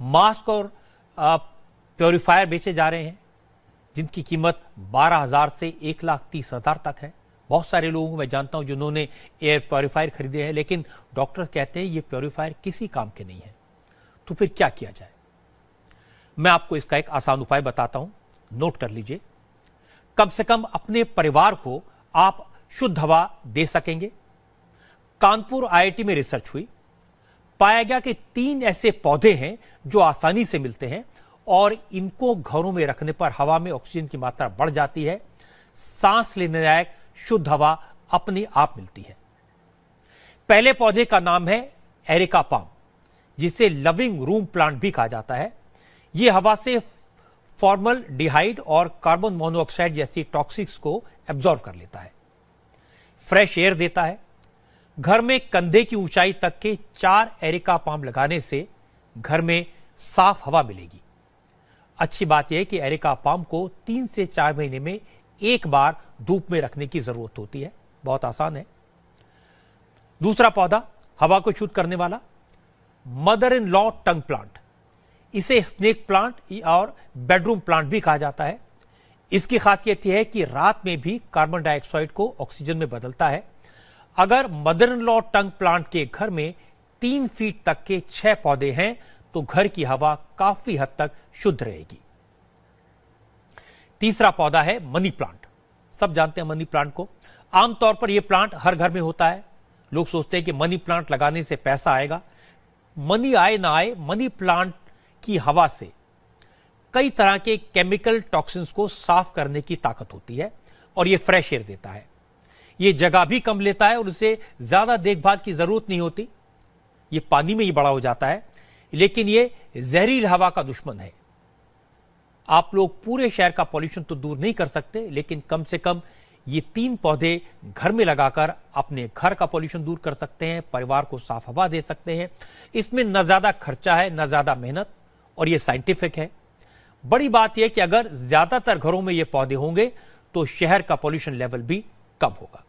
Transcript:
Mask और purifier बेचे जा रहे हैं, जिनकी कीमत बारह हज़ार से एक लाख तीस हज़ार तक है। बहुत सारे लोगों को मैं जानता हूँ जिन्होंने एयर प्योरीफायर खरीदे हैं, लेकिन डॉक्टर कहते हैं ये प्योरीफायर किसी काम के नहीं है। तो फिर क्या किया जाए? मैं आपको इसका एक आसान उपाय बताता हूँ। नोट कर लीजिए। कम से कम अपने परिवार को आप शुद्ध हवा दे सकेंगे। कानपुर आईआईटी में रिसर्च हुई। पाया गया कि तीन ऐसे पौधे हैं जो आसानी से मिलते हैं और इनको घरों में रखने पर हवा में ऑक्सीजन की मात्रा बढ़ जाती है। सांस लेने लायक शुद्ध हवा अपने आप मिलती है। पहले पौधे का नाम है एरिका पाम, जिसे लविंग रूम प्लांट भी कहा जाता है। यह हवा से फॉर्मल डिहाइड और कार्बन मोनोऑक्साइड जैसी टॉक्सिक्स को एब्जॉर्व कर लेता है। फ्रेश एयर देता है घर में कंधे की ऊंचाई तक के चार एरिका पाम लगाने से घर में साफ़ हवा मिलेगी। अच्छी बात यह कि एरिका पाम को तीन से चार महीने में एक बार धूप में रखने की ज़रूरत होती है। बहुत आसान है। दूसरा पौधा, हवा को शुद्ध करने वाला, mother in law tongue plant. इसे स्नेक प्लांट और बेडरूम प्लांट भी कहा जाता है। इसकी खासियत यह है कि रात में भी कार्बन डाइऑक्साइड को ऑक्सीजन में बदलता है। अगर mother in law tongue plant के घर में तीन फीट तक के छह पौधे हैं तो घर की हवा काफ़ी हद तक शुद्ध रहेगी। तीसरा पौधा है मनी प्लांट। सब जानते हैं मनी प्लांट को। आमतौर पर यह प्लांट हर घर में होता है। लोग सोचते हैं कि मनी प्लांट लगाने से पैसा आएगा। मनी आए ना आए, मनी प्लांट की हवा से कई तरह के केमिकल टॉक्सिन्स को साफ़ करने की ताकत होती है और यह फ्रेश एयर देता है। यह जगह भी कम लेता है और उसे ज़्यादा देखभाल की ज़रूरत नहीं होती। ये पानी में ही बड़ा हो जाता है। लेकिन यह जहरील हवा का दुश्मन है। आप लोग पूरे शहर का पॉल्यूशन तो दूर नहीं कर सकते, लेकिन कम से कम ये तीन पौधे घर में लगाकर अपने घर का पॉल्यूशन दूर कर सकते हैं, परिवार को साफ़ हवा दे सकते हैं। इसमें न ज़्यादा खर्चा है, न ज़्यादा मेहनत और ये साइंटिफिक है। बड़ी बात यह कि अगर ज़्यादातर घरों में ये पौधे होंगे तो शहर का पॉल्यूशन लेवल भी कब होगा?